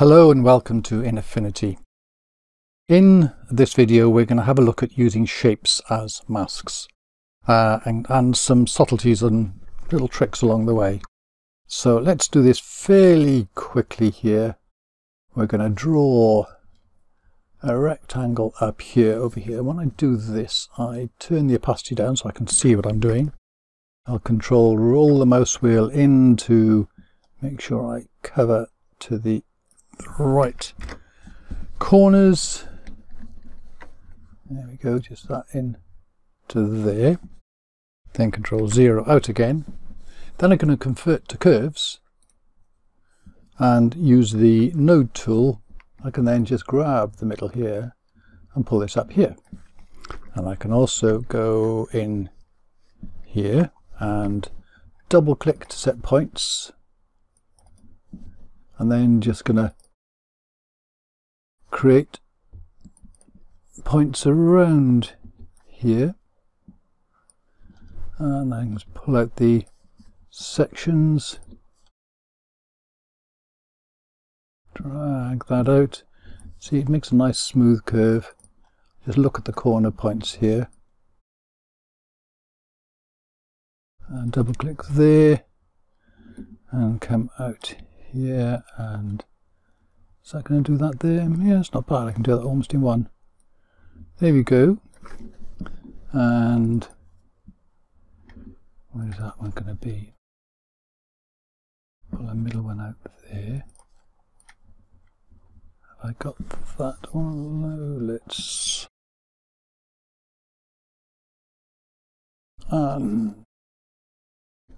Hello and welcome to InAffinity. In this video we're going to have a look at using shapes as masks uh, and, and some subtleties and little tricks along the way. So let's do this fairly quickly here. We're going to draw a rectangle up here over here. When I do this I turn the opacity down so I can see what I'm doing. I'll control roll the mouse wheel in to make sure I cover to the right corners. There we go, just that in to there. Then control zero out again. Then I'm going to convert to curves and use the node tool. I can then just grab the middle here and pull this up here. And I can also go in here and double click to set points and then just gonna create points around here. And then just pull out the sections. Drag that out. See it makes a nice smooth curve. Just look at the corner points here. And double click there. And come out here and that going to do that there? Yeah, it's not bad. I can do that almost in one. There we go. And where's that one going to be? Pull a middle one out there. Have I got that one? No, let's... Um,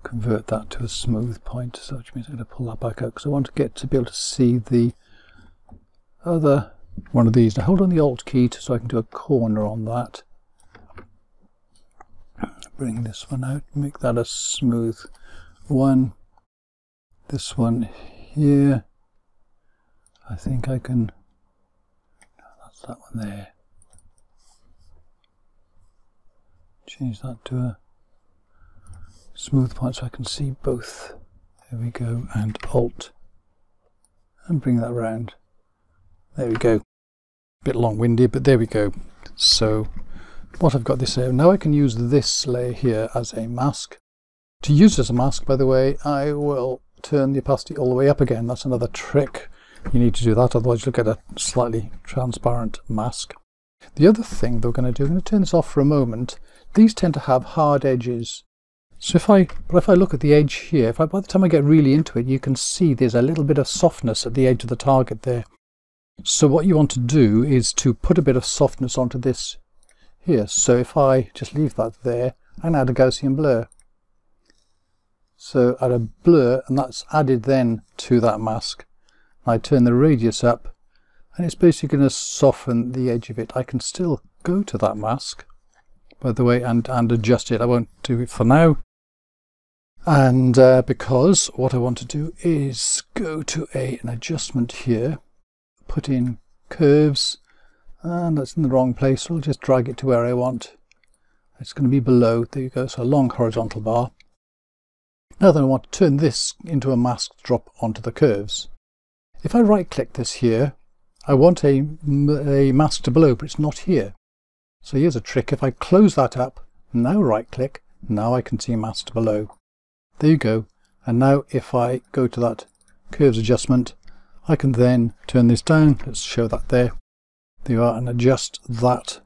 convert that to a smooth point, so which means I'm going to pull that back out because I want to get to be able to see the other one of these. Now hold on the Alt key to, so I can do a corner on that. Bring this one out, make that a smooth one. This one here. I think I can, that's that one there. Change that to a smooth point so I can see both. There we go, and Alt, and bring that round. There we go. A Bit long-winded, but there we go. So what I've got this here, now I can use this layer here as a mask. To use as a mask, by the way, I will turn the opacity all the way up again. That's another trick. You need to do that, otherwise you'll get a slightly transparent mask. The other thing that we're going to do, I'm going to turn this off for a moment. These tend to have hard edges. So if I, but if I look at the edge here, if I, by the time I get really into it, you can see there's a little bit of softness at the edge of the target there. So what you want to do is to put a bit of softness onto this here. So if I just leave that there and add a Gaussian blur. So add a blur and that's added then to that mask. I turn the radius up and it's basically going to soften the edge of it. I can still go to that mask by the way and, and adjust it. I won't do it for now. And uh, because what I want to do is go to a, an adjustment here put in curves and that's in the wrong place. So I'll just drag it to where I want. It's going to be below. There you go. So a long horizontal bar. Now then I want to turn this into a mask drop onto the curves. If I right click this here I want a, a mask to below but it's not here. So here's a trick. If I close that up now right click now I can see mask to below. There you go. And now if I go to that curves adjustment I can then turn this down, let's show that there, there you are, and adjust that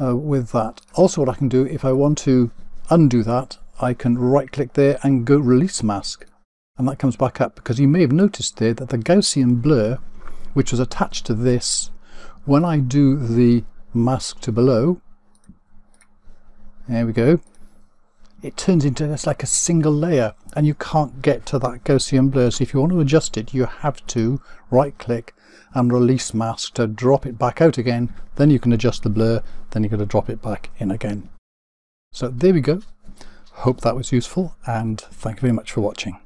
uh, with that. Also what I can do, if I want to undo that, I can right click there and go release mask. And that comes back up because you may have noticed there that the Gaussian blur which was attached to this when I do the mask to below there we go it turns into just like a single layer and you can't get to that Gaussian blur. So if you want to adjust it, you have to right click and release mask to drop it back out again. Then you can adjust the blur, then you're going to drop it back in again. So there we go. Hope that was useful and thank you very much for watching.